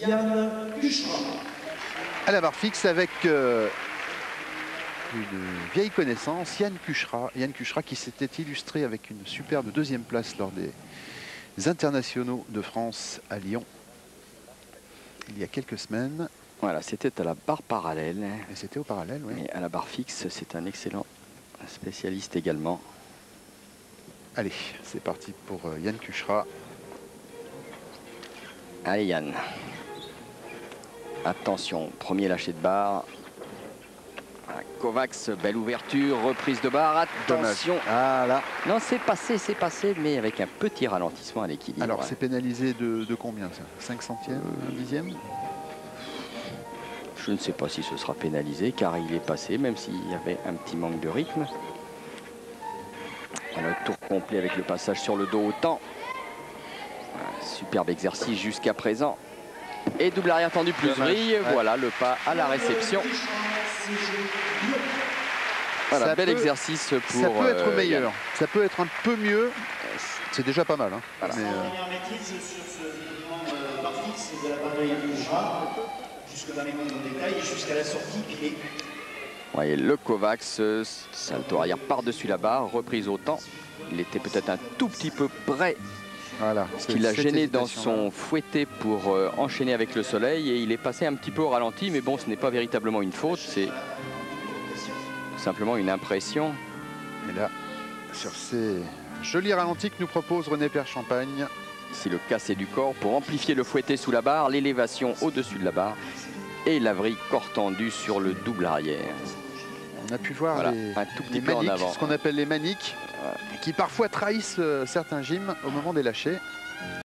Yann Cuchera. À la barre fixe avec euh, une vieille connaissance, Yann Cuchera. Yann Cuchera qui s'était illustré avec une superbe deuxième place lors des internationaux de France à Lyon il y a quelques semaines. Voilà, c'était à la barre parallèle. Et c'était au parallèle, oui. Et à la barre fixe, c'est un excellent spécialiste également. Allez, c'est parti pour euh, Yann Cuchera. Allez Yann. Attention, premier lâcher de barre. Kovacs, belle ouverture, reprise de barre, attention. Ah là. Non, c'est passé, c'est passé, mais avec un petit ralentissement à l'équilibre. Alors, c'est pénalisé de, combien ça? 5 centièmes, un dixième? Je ne sais pas si ce sera pénalisé, car il est passé, même s'il y avait un petit manque de rythme. Le tour complet avec le passage sur le dos au temps. superbe exercice jusqu'à présent. Et double arrière tendu plus vrille. Voilà le pas à la réception. Voilà, bel exercice pour. Ça peut être euh, meilleur. Ça peut être un peu mieux. C'est déjà pas mal. Hein. Voilà. Mais, euh... maîtrise sur ce mouvement euh, barre fixe de la part de Yann jusque dans les moindres détails et jusqu'à la sortie clé. Voyez le Kovacs, salto arrière par-dessus la barre, reprise au temps. Il était peut-être un tout petit peu près voilà, ce qui l'a gêné dans son fouetté pour euh, enchaîner avec le soleil et il est passé un petit peu au ralenti mais bon ce n'est pas véritablement une faute c'est simplement une impression. Et là sur ces jolis ralentis que nous propose René Père Champagne. Ici le cassé du corps pour amplifier le fouetté sous la barre l'élévation au-dessus de la barre et la vrille corps tendu sur le double arrière on a pu voir les, un tout ce qu'on appelle les maniques, qui parfois trahissent euh, certains gyms au moment des lâchers.